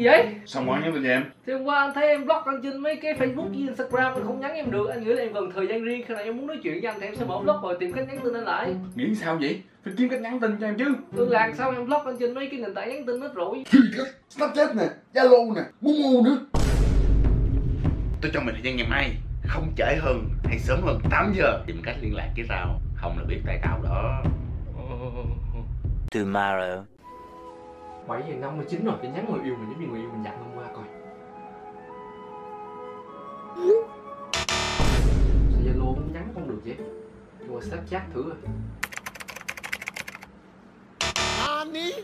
Gì vậy? Sao ngoan nhắn tin em. Thì hôm qua anh thấy em block anh trên mấy cái Facebook với Instagram Anh không nhắn em được Anh nghĩ là em cần thời gian riêng Khi nào em muốn nói chuyện với anh thì em sẽ mở block rồi tìm cách nhắn tin anh lại. Nghĩ sao vậy? Phải kiếm cách nhắn tin cho em chứ. Tôi làm sao em block anh trên mấy cái nền tảng nhắn tin hết rồi Snapchat nè, Zalo nè, Momo nữa. Tôi cho mày thời gian ngày mai Không trễ hơn hay sớm hơn 8 giờ. Tìm cách liên lạc với tao Không là biết tay tao đó. Tomorrow. 7 giờ 59 rồi, phải nhắn người yêu mình giống như người yêu mình dặn hôm qua coi. Sao Zalo cũng nhắn không được vậy? Mà Snapchat thử rồi.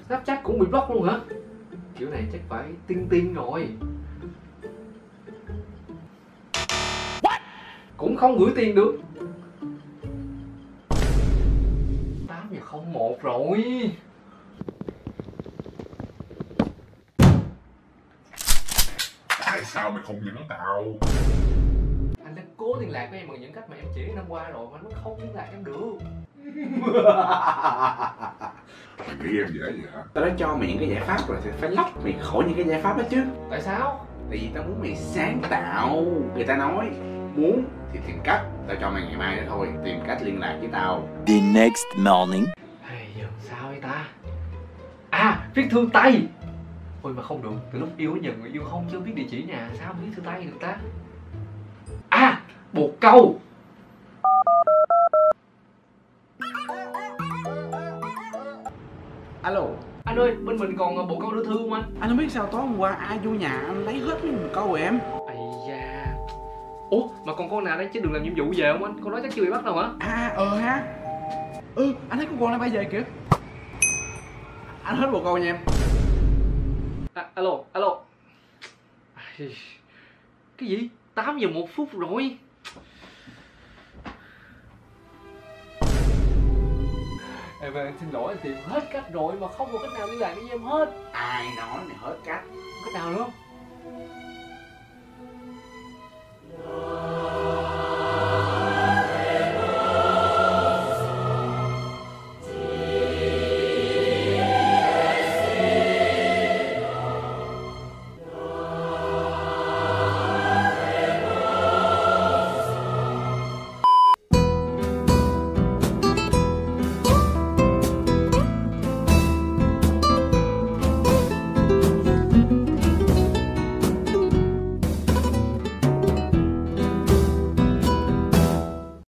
Snapchat cũng bị block luôn hả? Kiểu này chắc phải tiên tiên rồi. Cũng không gửi tiền được. 8 giờ 01 rồi Tại sao mày không nhắn tao? anh đã cố liên lạc với em bằng những cách mà em chỉ năm qua rồi mà nó không liên lạc em được. Mày nghĩ em dễ vậy hả? Tao đã cho mày những cái giải pháp rồi thì phải lóc mày khỏi những cái giải pháp đó chứ. Tại sao? Tại vì tao muốn mày sáng tạo. Người ta nói Muốn thì tìm cách. Tao cho mày ngày mai đó thôi Tìm cách liên lạc với tao. The next morning. hay giờ sao vậy ta? À viết thư tay ôi mà không được. Từ lúc yêu nhờ người yêu không chưa biết địa chỉ nhà sao viết thư tay được ta? À bột câu. Alo. Anh ơi bên mình còn bộ câu đưa thư không anh? Anh không biết sao tối hôm qua ai vô nhà anh lấy hết cái một câu rồi em. Ây da. Ủa mà còn con nào đấy chứ đừng làm nhiệm vụ về không anh? Con nói chắc chưa bị bắt đâu hả? À ờ ha. Ừ anh thấy con con đang bay về kìa. Anh hết bộ câu nha em à, alo alo. Cái gì? 8 giờ một phút rồi. Em ơi, em xin lỗi em tìm hết cách rồi mà không có cách nào liên lạc với em hết. Ai nói mày hết cách. Cách nào nữa